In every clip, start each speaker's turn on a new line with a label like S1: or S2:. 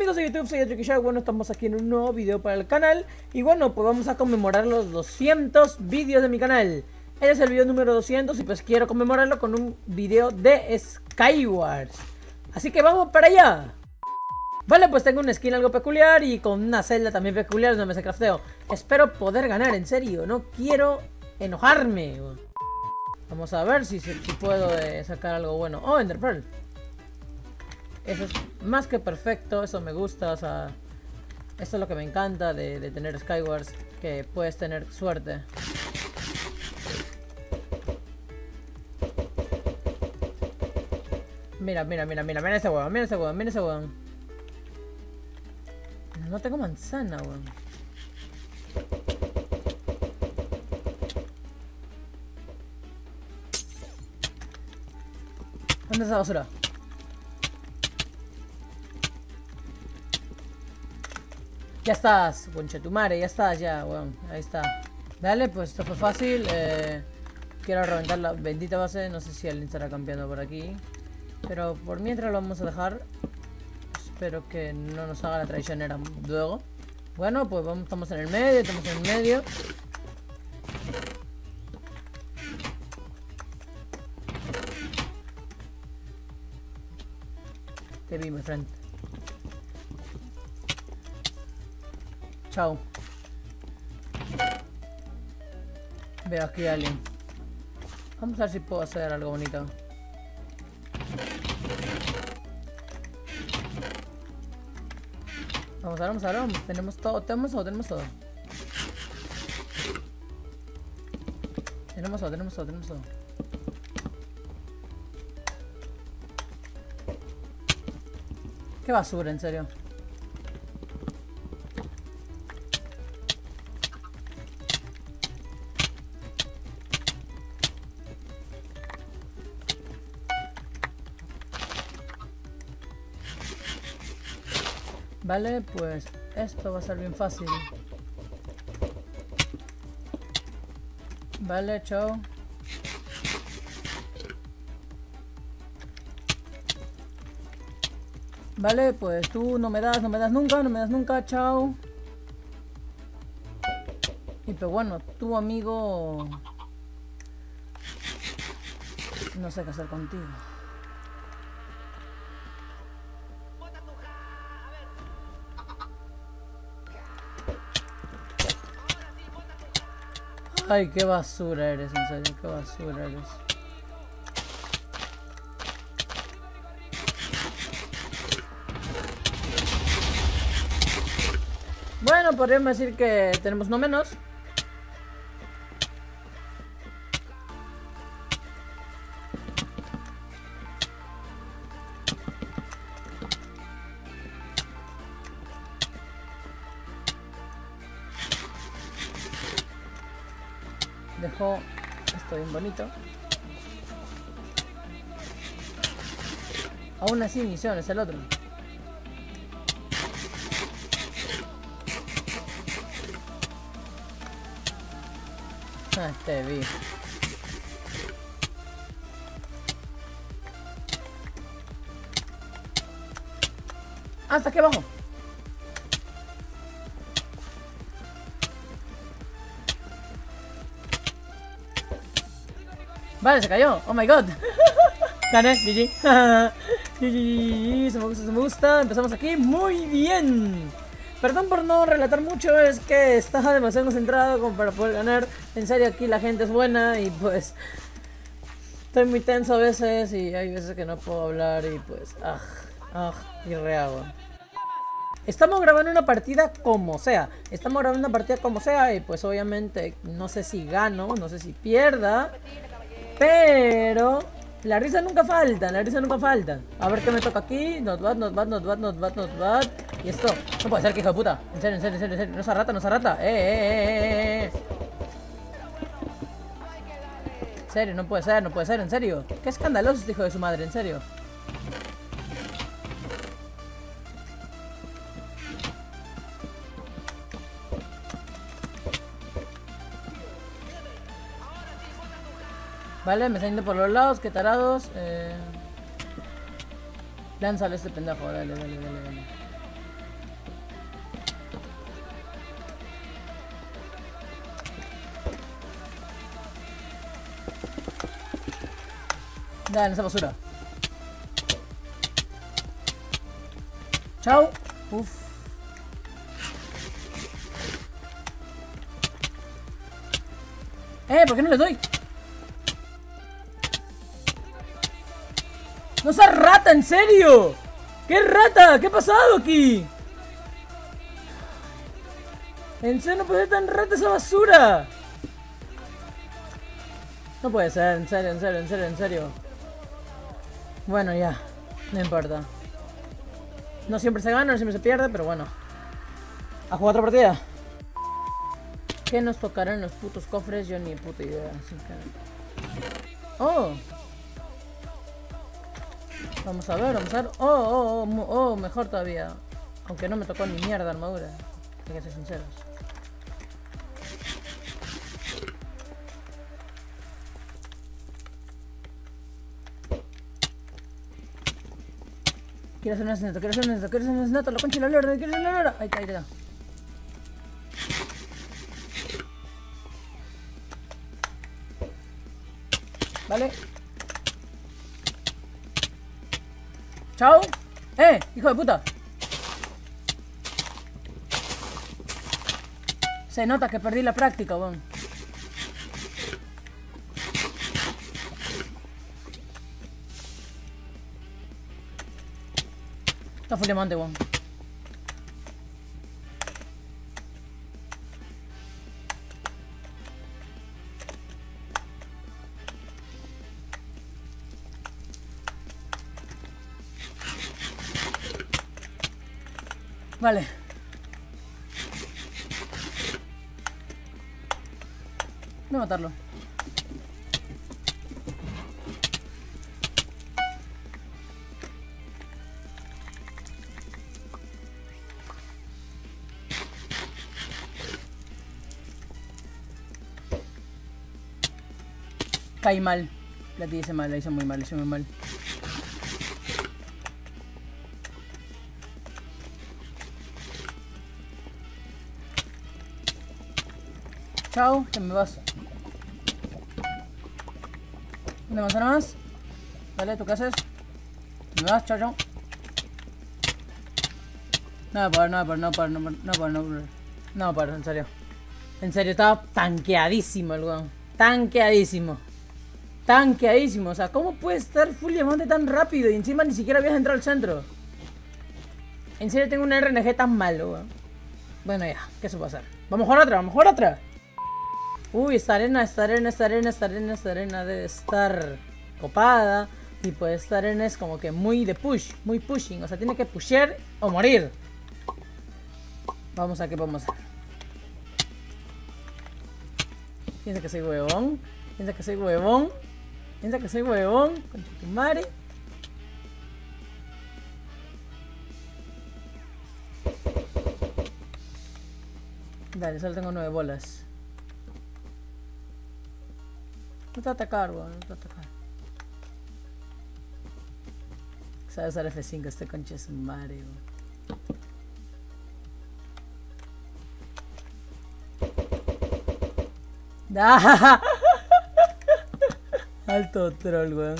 S1: amigos de YouTube? Soy Tricky Bueno, estamos aquí en un nuevo video para el canal. Y bueno, pues vamos a conmemorar los 200 vídeos de mi canal. Este es el video número 200 y pues quiero conmemorarlo con un video de Skywars. Así que vamos para allá. Vale, pues tengo una skin algo peculiar y con una celda también peculiar donde me se crafteo. Espero poder ganar, en serio, no quiero enojarme. Vamos a ver si, si puedo eh, sacar algo bueno. Oh, Ender Pearl eso es más que perfecto, eso me gusta, o sea... Esto es lo que me encanta de, tener Skywars, que puedes tener suerte. Mira, mira, mira, mira, mira ese huevón, mira ese huevón, mira ese huevón. No tengo manzana, weón. ¿Dónde está la basura? Ya estás, madre, ya estás, ya, weón. Ahí está. Dale, pues esto fue fácil. Eh, quiero reventar la bendita base. No sé si alguien estará campeando por aquí. Pero por mientras lo vamos a dejar. Espero que no nos haga la traicionera luego. Bueno, pues vamos, estamos en el medio, estamos en el medio. Te vi, mi friend. Chao. Veo aquí a alguien. Vamos a ver si puedo hacer algo bonito. Vamos a ver, vamos a ver, Tenemos todo, tenemos todo, tenemos todo. Tenemos todo, tenemos todo, tenemos todo. Qué basura, en serio. Vale, pues esto va a ser bien fácil. Vale, chao. Vale, pues tú no me das, no me das nunca, no me das nunca, chao. Y pues bueno, tu amigo... No sé qué hacer contigo. Ay, qué basura eres, en serio, qué basura eres. Bueno, podríamos decir que tenemos no menos. Dejo esto bien bonito. Aún así, misiones, el otro. Ah, este vi. Hasta aquí abajo. Vale, se cayó. Oh my god. Gané, GG. GG. Se me gusta, se me gusta. Empezamos aquí. Muy bien. Perdón por no relatar mucho, es que estaba demasiado concentrado como para poder ganar. En serio, aquí la gente es buena y pues... Estoy muy tenso a veces y hay veces que no puedo hablar y pues... Ah, ah, y rehago. Estamos grabando una partida como sea. Estamos grabando una partida como sea y pues obviamente no sé si gano, no sé si pierda. Pero la risa nunca falta, la risa nunca falta. A ver qué me toca aquí. Not bad, not bad, not bad, not bad, not bad. Y esto, no puede ser que hijo de puta. En serio, en serio, en serio, en serio. No se rata, no se rata. Eh, eh, eh, eh, eh. En serio, no puede ser, no puede ser, en serio. Qué escandaloso este hijo de su madre, en serio. Vale, me están yendo por los lados, qué tarados. Eh... Lánzale este pendejo, dale, dale, dale, dale. Dale, esa basura. Chao. Uf. Eh, ¿por qué no le doy? ¡No seas rata, en serio! ¿Qué rata? ¿Qué ha pasado aquí? ¿En serio no puede ser tan rata esa basura? No puede ser, en serio, en serio, en serio, en serio. Bueno, ya. No importa. No siempre se gana, no siempre se pierde, pero bueno. A jugar otra partida. ¿Qué nos tocará en los putos cofres? Yo ni puta idea. Así que... Oh. Vamos a ver, vamos a ver. Oh, oh, oh, oh, mejor todavía. Aunque no me tocó ni mierda armadura. Hay que ser sinceros. Quiero hacer un asesinato, quiero hacer un asesinato, quiero hacer un asesinato, la concha de la lora, quiero hacer la lora. Ahí está, ahí está. Vale. Chao. ¡Eh! ¡Hijo de puta! Se nota que perdí la práctica, weón. Está full diamante, weón. Vale. Voy a matarlo. Caí mal. La hice mal, la hice muy mal, la hice muy mal. Chao, que me vas. Una manzana más. Dale, ¿tú qué haces? Me vas, chao, chao. No, por, no, por, no, por, no, por, no, por, no, por. No, por, en serio. En serio, estaba tanqueadísimo el weón. Tanqueadísimo. Tanqueadísimo. O sea, ¿cómo puede estar full diamante tan rápido? Y encima ni siquiera habías entrado al centro. En serio, tengo un RNG tan malo. Bueno, ya, ¿qué se puede hacer? Vamos a jugar otra, vamos a jugar otra. Uy, esta arena, esta arena, esta arena, esta arena, esta arena debe estar copada. Y pues esta arena es como que muy de push, muy pushing. O sea, tiene que pushear o morir. Vamos a qué vamos a. Piensa que soy huevón. Piensa que soy huevón. Piensa que soy huevón. Con tu madre. Dale, solo tengo nueve bolas. No te va a atacar, weón. No te va a atacar. Sabe usar F5 este concha es un weón. ¡Ah! Alto troll, weón.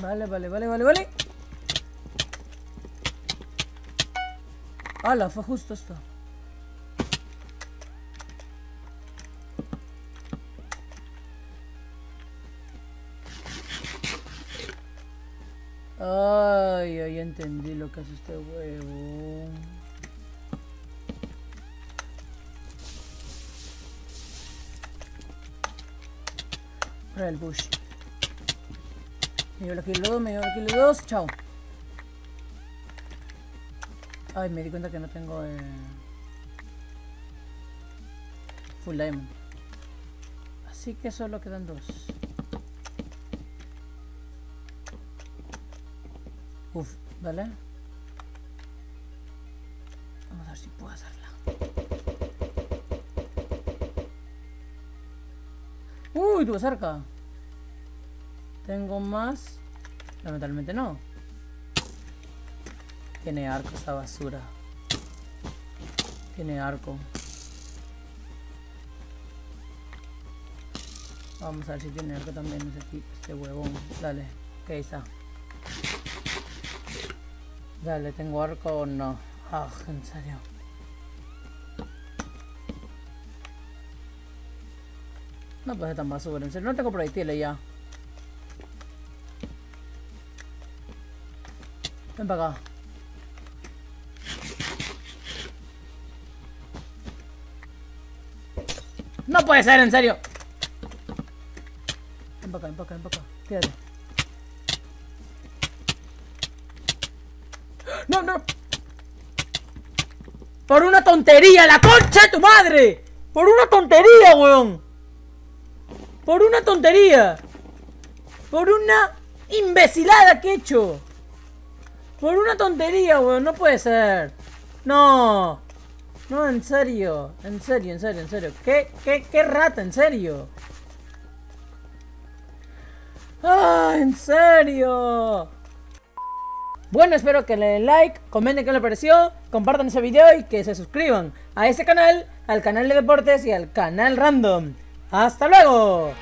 S1: Vale, vale, vale, vale, vale. ¡Hala! Fue justo esto. Ay, ay, entendí lo que hace este huevo. Para el bush. Me llevo la kilo 2, me llevo la kilo 2, chao. Ay, me di cuenta que no tengo eh... Full Diamond. Así que solo quedan dos. Uf, dale. Vamos a ver si puedo hacerla. Uy, tuve cerca. Tengo más. Lamentablemente no. Tiene arco esta basura. Tiene arco. Vamos a ver si tiene arco también este, este huevón. Dale, ok, está. Dale, ¿tengo arco o no? Ah, en serio. No puede ser tan basura, en serio. No tengo proyectiles ya. Ven para acá. Puede ser, en serio. Ven para acá, ven. No, no. Por una tontería, la concha de tu madre. Por una tontería, weón. Por una tontería. Por una imbecilada que he hecho. Por una tontería, weón. No puede ser. No. No, en serio. En serio, en serio, en serio. ¿Qué, qué, qué rata, en serio? ¡Ah, en serio! Bueno, espero que le den like, comenten qué les pareció, compartan ese video y que se suscriban a este canal, al canal de deportes y al canal random. ¡Hasta luego!